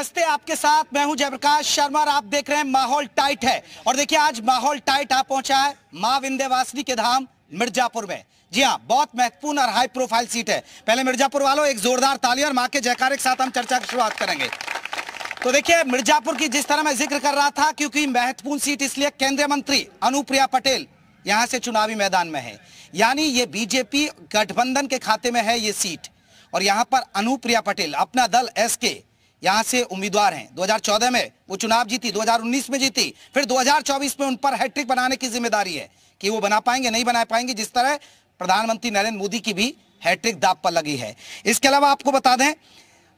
नमस्ते, आपके साथ मैं हूँ जयप्रकाश शर्मा आप देख रहे हैं माहौल टाइट है। और देखिए, आज माहौल टाइट आ पहुँचा है माँ विंध्यवासिनी के धाम मिर्जापुर में। जी हाँ बहुत महत्वपूर्ण और हाई प्रोफ़ाइल सीट है। पहले मिर्जापुर वालों, एक जोरदार ताली और माँ के जयकारे के साथ हम चर्चा की शुरुआत करेंगे। तो देखिए, मिर्जापुर की जिस तरह मैं ज़िक्र कर रहा था, क्योंकि महत्वपूर्ण सीट इसलिए केंद्रीय मंत्री अनुप्रिया पटेल यहाँ से चुनावी मैदान में है। यानी ये बीजेपी गठबंधन के खाते में है ये सीट और यहाँ पर अनुप्रिया पटेल, अपना दल एसके यहाँ से उम्मीदवार हैं। 2014 में वो चुनाव जीती 2019 में जीती, फिर 2024 में उन पर हैट्रिक बनाने की ज़िम्मेदारी है कि वो बना पाएँगे, नहीं बना पाएँगे, जिस तरह प्रधानमंत्री नरेंद्र मोदी की भी हैट्रिक दाप पर लगी है। इसके अलावा आपको बता दें,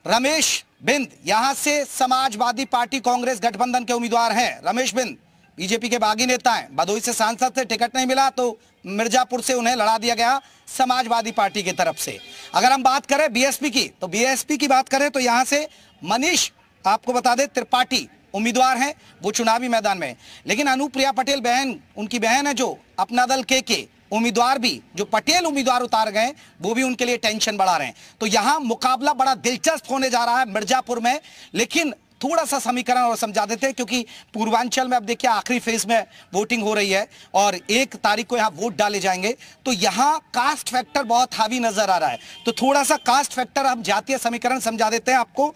रमेश बिंद यहाँ से समाजवादी पार्टी कांग्रेस गठबंधन के उम्मीदवार हैं। रमेश बिंद, बीजेपी के बागी नेता हैं। भदोई से सांसद थे, टिकट नहीं मिला तो मिर्जापुर से उन्हें लड़ा दिया गया समाजवादी पार्टी की तरफ़ से। अगर हम बात करें बीएसपी की तो बीएसपी की बात करें तो यहाँ से मनीष, आपको बता दे, त्रिपाठी उम्मीदवार हैं, वो चुनावी मैदान में लेकिन अनुप्रिया पटेल बहन, उनकी बहन है जो, अपना दल के के, उम्मीदवार भी, जो पटेल उम्मीदवार उतार गए वो भी उनके लिए टेंशन बढ़ा रहे हैं। तो यहाँ मुकाबला बड़ा दिलचस्प होने जा रहा है मिर्जापुर में, लेकिन थोड़ा सा समीकरण और समझा देते हैं, क्योंकि पूर्वांचल में अब देखिए आखिरी फ़ेज़ में वोटिंग हो रही है और एक तारीख को यहाँ वोट डाले जाएँगे। तो यहाँ कास्ट फैक्टर बहुत हावी नज़र आ रहा है। तो थोड़ा सा कास्ट फैक्टर हम जातीय समीकरण समझा देते हैं आपको।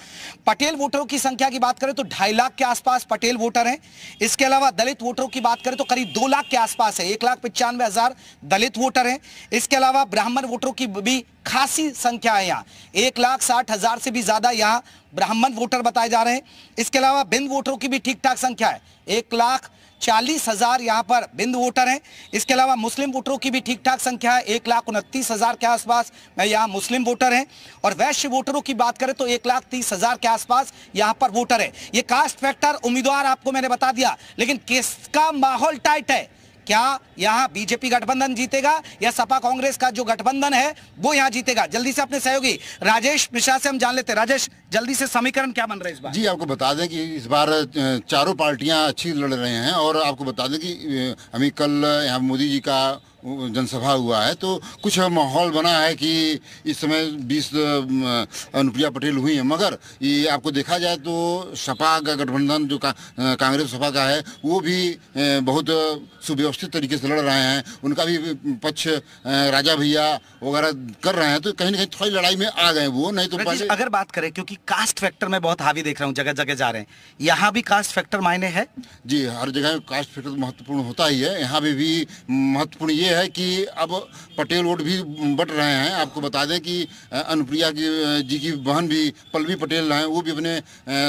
पटेल वोटरों की संख्या की बात करें तो ढाई लाख के आसपास पटेल वोटर हैं। इसके अलावा दलित वोटरों की बात करें तो करीब दो लाख के आसपास है। एक लाख पचानवे हज़ार दलित वोटर हैं। इसके अलावा ब्राह्मण वोटरों की भी खासी संख्या है यहाँ। एक लाख साठ हज़ार से भी ज़्यादा यहाँ ब्राह्मण वोटर बताए जा रहे हैं। इसके अलावा बिंद वोटरों की भी ठीक ठाक संख्या है। एक लाख चालीस हज़ार यहाँ पर बिंद वोटर हैं। इसके अलावा मुस्लिम वोटरों की भी ठीक ठाक संख्या है। एक लाख उनतीस हज़ार के आसपास में यहाँ मुस्लिम वोटर हैं। और वैश्य वोटरों की बात करें तो एक लाख तीस हज़ार के आसपास यहाँ पर वोटर है। ये कास्ट फैक्टर उम्मीदवार आपको मैंने बता दिया, लेकिन किसका माहौल टाइट है? क्या यहाँ बीजेपी गठबंधन जीतेगा या सपा कांग्रेस का जो गठबंधन है, वो यहाँ जीतेगा? जल्दी से अपने सहयोगी राजेश मिश्रा से हम जान लेते हैं। राजेश, जल्दी से समीकरण क्या बन रहा है इस बार? जी, आपको बता दें कि इस बार चारों पार्टियाँ अच्छी लड़ रहे हैं और आपको बता दें कि अभी कल यहाँ मोदी जी का जनसभा हुआ है तो कुछ माहौल बना है कि इस समय बीस अनुप्रिया पटेल हुई हैं। मगर ये आपको देखा जाए तो सपा का गठबंधन जो का, कांग्रेस सपा का है वो भी बहुत सुव्यवस्थित तरीके से लड़ रहे हैं। उनका भी पक्ष राजा भैया वगैरह कर रहे हैं तो कहीं ना कहीं थोड़ी लड़ाई में आ गए वो नहीं तो पहले अगर बात करें क्योंकि कास्ट फैक्टर में बहुत हावी देख रहा हूँ जगह जगह जा रहे हैं। यहाँ भी कास्ट फैक्टर मायने है? जी हर जगह कास्ट फैक्टर महत्वपूर्ण होता ही है। यहाँ भी, भी महत्वपूर्ण ये है कि अब पटेल वोट भी बट रहे हैं। आपको बता दें कि अनुप्रिया की जी की बहन भी पल्लवी पटेल हैं वो भी अपने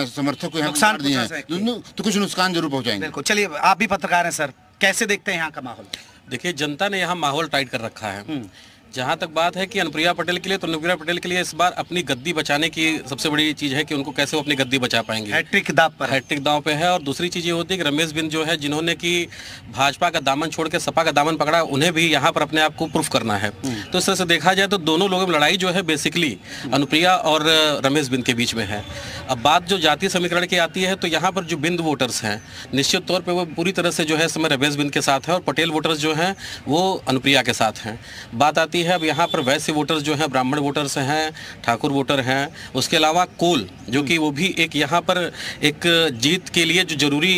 समर्थक को नुकसान दिए हैं। तो, तो कुछ नुकसान ज़रूर पहुँचाएँगे। चलिए आप भी पत्रकार हैं सर। कैसे देखते हैं यहाँ का माहौल? देखिए जनता ने यहाँ माहौल टाइट कर रखा है। हम्म। जहाँ तक बात है कि अनुप्रिया पटेल के लिए तो अनुप्रिया पटेल के लिए इस बार अपनी गद्दी बचाने की सबसे बड़ी चीज़ है कि उनको कैसे वो अपनी गद्दी बचा पाएँगे। हैट्रिक दाव पर। हैट्रिक दाव पे है और दूसरी चीज़ ये होती है कि रमेश बिंद जो है जिन्होंने की भाजपा का दामन छोड़ के सपा का दामन पकड़ा उन्हें भी यहाँ पर अपने आप को प्रूफ करना है। हम्म। तो इस तरह से देखा जाए तो दोनों लोगों में लड़ाई जो है बेसिकली अनुप्रिया और रमेश बिंद के बीच में है। अब बात जो जातीय समीकरण की आती है तो यहाँ पर जो बिंद वोटर्स हैं निश्चित तौर पर वो पूरी तरह से जो है समय रमेश बिंद के साथ है और पटेल वोटर्स जो हैं वो अनुप्रिया के साथ हैं। बात आती है अब यहाँ पर वैसे वोटर्स जो हैं ब्राह्मण वोटर्स हैं ठाकुर वोटर हैं उसके अलावा कोल जो कि वो भी एक यहाँ पर एक जीत के लिए जो ज़रूरी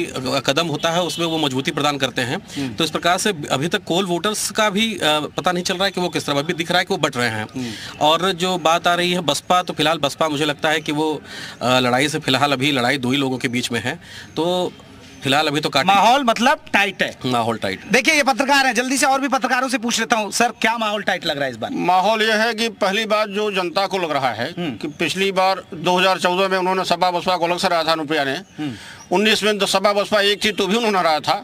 कदम होता है उसमें वो मजबूती प्रदान करते हैं हम्म। तो इस प्रकार से अभी तक कोल वोटर्स का भी पता नहीं चल रहा है कि वो किस तरह अभी दिख रहा है कि वो बट रहे हैं हम्म। और जो बात आ रही है बसपा तो फ़िलहाल बसपा मुझे लगता है कि वो लड़ाई से फ़िलहाल अभी लड़ाई दो ही लोगों के बीच में है तो फ़िलहाल अभी तो माहौल मतलब टाइट है। माहौल टाइट देखिए ये पत्रकार है जल्दी से और भी पत्रकारों से पूछ लेता हूँ। सर क्या माहौल टाइट लग रहा है इस बार? माहौल ये है कि पहली बार जो जनता को लग रहा है हम्म। कि पिछली बार 2014 में उन्होंने सपा बसपा को अलग से रहा था अनुप्रिया ने। हम्म। उन्नीस में सपा बसपा एक थी तो भी उन्होंने रहा था।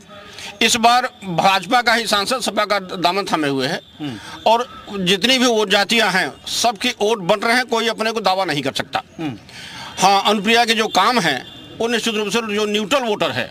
इस बार भाजपा का ही सांसद सपा का दामन थमे हुए है। हम्म। और जितनी भी वोट जातियाँ हैं सबकी वोट बन रहे हैं कोई अपने को दावा नहीं कर सकता। हाँ अनुप्रिया के जो काम है वो निश्चित रूप से जो न्यूट्रल वोटर है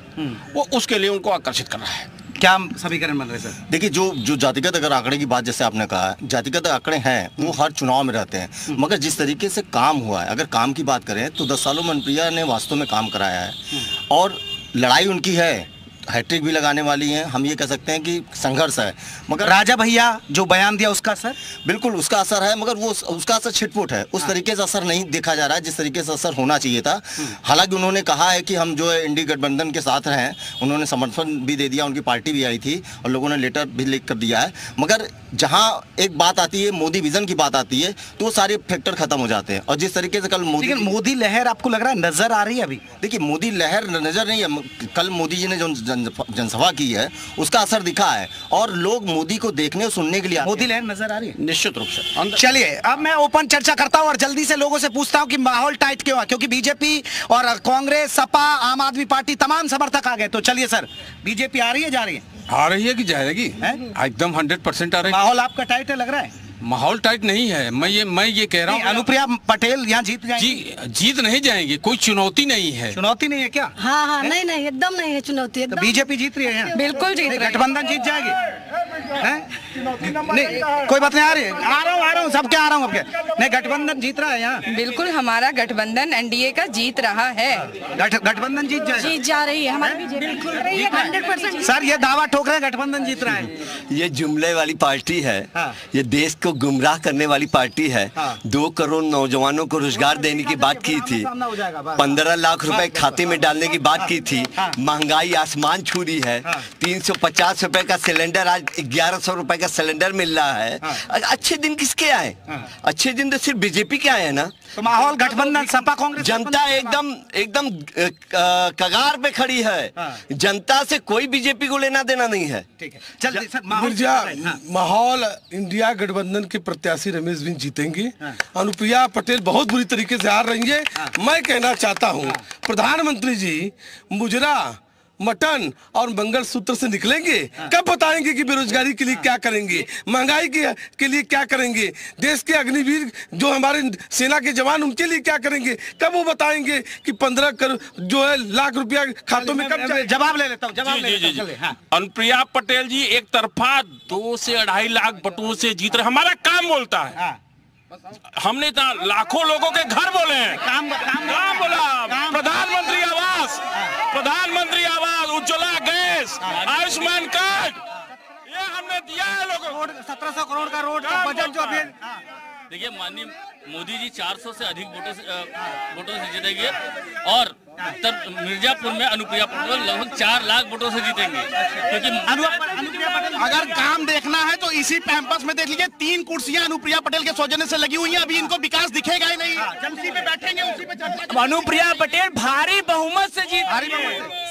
वो उसके लिए उनको आकर्षित कर रहा है। क्या समीकरण बन रहे सर? देखिए जो जो जातिगत अगर आंकड़े की बात जैसे आपने कहा जातिगत आंकड़े हैं वो हर चुनाव में रहते हैं। हम्म। मगर जिस तरीके से काम हुआ है अगर काम की बात करें तो दस सालों में अनुप्रिया ने वास्तव में काम कराया है। हम्म। और लड़ाई उनकी है हैट्रिक भी लगाने वाली हैं हम ये कह सकते हैं कि संघर्ष है। मगर राजा भैया जो बयान दिया उसका सर बिल्कुल उसका असर है मगर वो उसका असर छिटपुट है। उस तरीके से असर नहीं देखा जा रहा है जिस तरीके से असर होना चाहिए था। हालाँकि उन्होंने कहा है कि हम जो है इंडी गठबंधन के साथ हैं उन्होंने समर्थन भी दे दिया उनकी पार्टी भी आई थी और लोगों ने लेटर भी लिख कर दिया है। मगर जहाँ एक बात आती है मोदी विजन की बात आती है तो वो सारे फैक्टर खत्म हो जाते हैं। और जिस तरीके से कल मोदी मोदी लहर आपको लग रहा है नज़र आ रही है अभी? देखिए मोदी लहर नज़र नहीं है। कल मोदी जी ने जो जन, जनसभा की है उसका असर दिखा है और लोग मोदी को देखने और सुनने के लिए मोदी हैं। लहर नज़र आ रही है? निश्चित रूप से। चलिए अब मैं ओपन चर्चा करता हूँ और जल्दी से लोगों से पूछता हूँ कि माहौल टाइट क्यों है? क्योंकि बीजेपी और कांग्रेस सपा आम आदमी पार्टी तमाम समर्थक आ गए। तो चलिए सर बीजेपी आ रही है जा रही है? आ रही है कि जाएगी एकदम हंड्रेड परसेंट आ रही है। माहौल आपका टाइट है लग रहा है? माहौल टाइट नहीं है। मैं ये मैं ये कह रहा हूँ अनुप्रिया पटेल यहाँ जीत जाएँगी। जी जीत नहीं जाएँगे कोई चुनौती नहीं है। चुनौती नहीं है क्या? हाँ हाँ नहीं नहीं एकदम नहीं है चुनौती तो बीजेपी जीत रही है? बिल्कुल जीत रही है। गठबंधन जीत जाएगी? हैं? नहीं कोई बात नहीं आ रही आ रहा हूँ आ रहा हूँ सबके आ रहा हूँ आपके नहीं गठबंधन जीत रहा है यहाँ। बिल्कुल हमारा गठबंधन एनडीए का जीत रहा है। गठबंधन जीत जाएगा। जीत जा रही है हमारी सर ये दावा ठोक रहे हैं गठबंधन जीत रहा है। ये जुमले वाली पार्टी है। हाँ। ये देश को गुमराह करने वाली पार्टी है। हाँ। दो करोड़ नौजवानों को रोज़गार देने की बात की थी। हो। पंद्रह लाख रुपए खाते में डालने की बात की थी। हाँ। महँगाई आसमान छू रही है। हाँ। तीन सौ पचास रुपए का सिलेंडर आज ग्यारह सौ रुपए का सिलेंडर मिल रहा है। हाँ। अच्छे दिन किसके आए? हाँ। अच्छे दिन तो सिर्फ़ बीजेपी के आए हैं ना। तो माहौल गठबंधन सपा कांग्रेस जनता एकदम एकदम कगार पे खड़ी है। हाँ। जनता से कोई बीजेपी को लेना देना नहीं है। ठीक है। माहौल हाँ। माहौल इंडिया गठबंधन के प्रत्याशी रमेश बिन जीतेंगे। अनुप्रिया पटेल बहुत बुरी तरीके से हार रही है। मैं कहना चाहता हूँ। प्रधानमंत्री जी मुजरा मटन और मंगलसूत्र से निकलेंगे। कब बताएँगे कि बेरोजगारी के लिए क्या करेंगे? महँगाई के, के लिए क्या करेंगे? देश के अग्निवीर जो हमारे सेना के जवान उनके लिए क्या करेंगे? कब वो बताएँगे कि पंद्रह करोड़ जो है लाख रुपया खातों में कब जवाब ले लेता हूँ जवाब ले लेता हूँ हाँ। अनुप्रिया पटेल जी एक तरफा दो से अढ़ाई लाख बटुओं से जीत रहे। हमारा काम बोलता है। हाँ। हमने तो लाखों लोगों के घर बोले हैं। काम काम काम बोला प्रधानमंत्री आवास। प्रधानमंत्री आवास उज्ज्वला गैस आयुष्मान कार्ड। ये हमने दिया है लोगों को। सत्रह सौ करोड़ का रोड का बजट जो अभी हाँ। देखिए माननीय मोदी जी 400 से अधिक वोटों से वोटों से जीतेंगे। और उत्तर मिर्जापुर में अनुप्रिया पटेल लगभग चार लाख वोटों से जीतेंगे। क्योंकि अगर काम देखना है तो इसी कैंपस में देख लीजिए तीन कुर्सियाँ अनुप्रिया पटेल के सौजन्य से लगी हुई हैं। अभी इनको विकास दिखेगा ही नहीं। उसी पे बैठेंगे उसी पे अनुप्रिया पटेल भारी बहुमत से जीत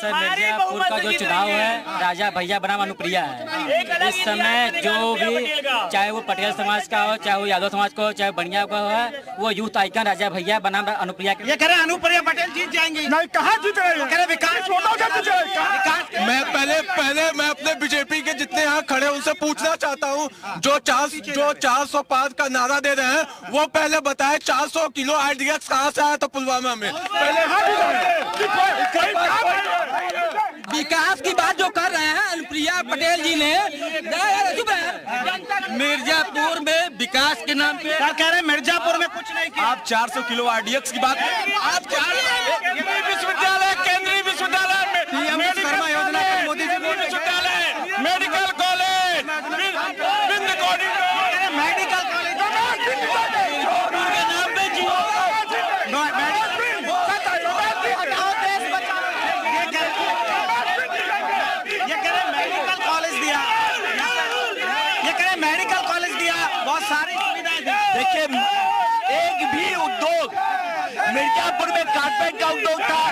सर मिर्जापुर का जो चुनाव है राजा भैया बनाम अनुप्रिया है। इस समय जो भी चाहे वो पटेल समाज का हो चाहे वो यादव समाज का हो चाहे बनिया का हो वो यूथ आइकन राजा भैया बनाम अनुप्रिया के ये कह रहे अनुप्रिया पटेल जीत जाएँगी। नहीं कहाँ जीत रहे विकास मैं पहले पहले मैं अपने बीजेपी के जितने यहाँ खड़े उनसे पूछना चाहता हूँ जो चार जो चार सौ पाँच का नारा दे रहे हैं वो पहले बताए चार सौ किलो आईडीएक्स कहाँ से आया था पुलवामा में? पहले विकास की बात जो कर रहे हैं अनुप्रिया पटेल जी ने। है। मिर्जापुर में विकास के नाम पे क्या कह रहे हैं? मिर्जापुर में कुछ नहीं किया। आप 400 किलो आरडीएक्स की बात आप चार विश्वविद्यालय केंद्रीय विश्वविद्यालय में मेडिकल शर्मा योजना पर मोदी जी बोल रहे हैं। विश्वविद्यालय medical college Vindhya corridor medical college ये कह रहे मेडिकल कॉलेज दिया ये कह रहे मेडिकल कॉलेज दिया बहुत सारी सुविधाएँ दी देखिए एक भी उद्योग मिर्जापुर में कारपेट का उद्योग था,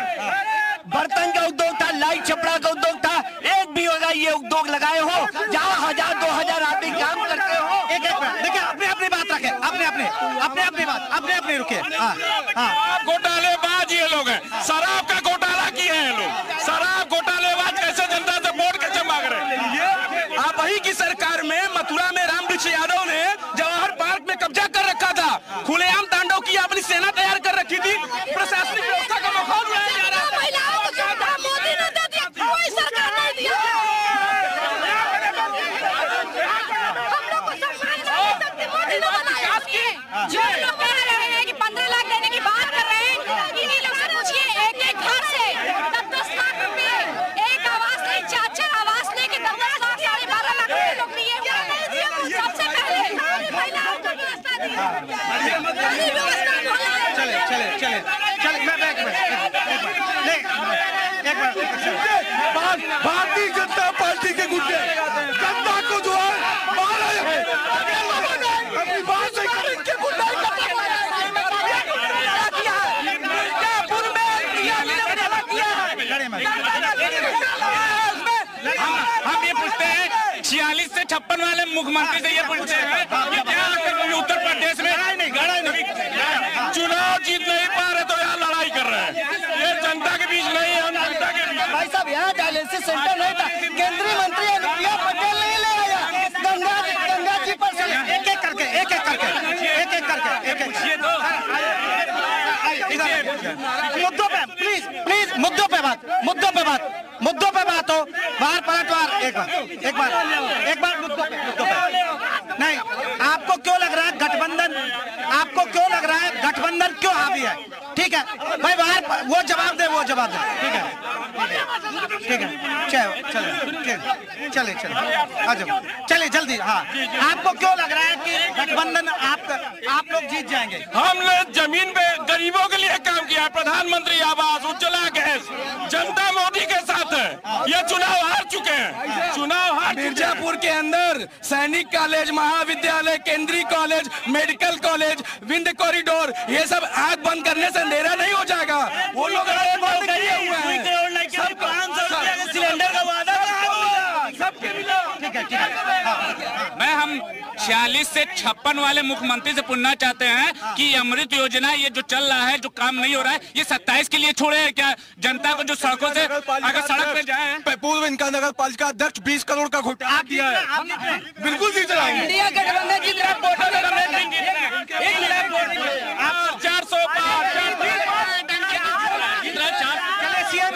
बर्तन का उद्योग था, लाइट छपड़ा का उद्योग था, एक भी होगा ये उद्योग लगाए हो, जहाँ हज़ार, दो हज़ार आदमी काम करते हो। एक एक देखिए, अपने, अपनी बात रखे, अपने अपने अपने, अपनी बात, अपने अपने रुके हाँ हाँ। घोटालेबाज ये लोग हैं। शराब का घोटाला किए हैं लोग। शराब घोटालेबाज कैसे जनता से वोट कैसे मांग रहे आप वही की सरकार में, मथुरा में राम यादव ने जवाहर पार्क में कब्जा कर रखा था। खुलेआम तांडव की अपनी सेना तैयार कर रखी थी प्रशासनिक व्यवस्था का माहौल बनाया जा रहा है महिलाओं को सुविधा मोदी ने दे दिया कोई सरकार नहीं दिया हम लोग को सम्मान नहीं सकती मोदी ने बनाया जो लोग कह रहे हैं कि पंद्रह लाख देने की बात कर रहे हैं इन्हीं लोग से पूछिए चले चले चले चले मैं मैं एक मिनट, एक मिनट, नहीं, एक मिनट, एक मिनट। भार- भारतीय जनता पार्टी के गुंडे। जनता को जो है मारा है। अपनी बात नहीं करें हम ये पूछते हैं छियालीस से छप्पन वाले मुख्यमंत्री से ये पूछते हैं कि क्या कर रहे हैं उत्तर प्रदेश में चुनाव जीत नहीं पा रहे तो यहाँ लड़ाई कर रहे हैं। ये जनता के बीच नहीं है हम जनता के बीच भाई साहब यहाँ डायलिसिस सेंटर नहीं था। केंद्रीय मंत्री अनुप्रिया पटेल नहीं ले आया। गंगा गंगा जी पर एक एक करके एक एक करके एक एक करके एक एक मुद्दों पे प्लीज़ प्लीज़ मुद्दों पे बात मुद्दों पे बात मुद्दों पे बात हो। बाहर पलटवार एक बार एक बार एक बार मुद्दों पे मुद्दों पे। नहीं आपको क्यों लग रहा है गठबंधन आपको क्यों लग रहा है गठबंधन क्यों हावी है ठीक है भाई बाहर वो जवाब दे, वो जवाब दे। ठीक है। ठीक है। चलो चलो चले चले। आ जाओ। चलिए जल्दी हाँ। आपको क्यों लग रहा है कि गठबंधन आप आप लोग जीत जाएँगे? हम लोग ज़मीन पे गरीबों के लिए काम किया, प्रधानमंत्री आवास, उज्ज्वला गैस, जनता मोदी के साथ है। ये चुनाव हार चुके हैं। चुनाव मिर्जापुर के अंदर सैनिक कॉलेज महाविद्यालय केंद्रीय college medical college wind corridor ये सब आग बंद करने से अंधेरा नहीं हो जाएगा। वो लोग बंद किए हुए हैं। सिलेंडर का वादा ठीक है ठीक है। मैं हम छियालीस से छप्पन वाले मुख्यमंत्री से पूछना चाहते हैं कि अमृत योजना ये जो चल रहा है जो काम नहीं हो रहा है ये सत्ताईस के लिए छोड़े हैं क्या? जनता को जो सड़कों से अगर सड़क पे जाए। पूर्व इनका नगर पालिका अध्यक्ष बीस करोड़ का घोटाला किया है। बिल्कुल जीत रहा है। इंडिया गठबंधन जीत रहा है। चार सौ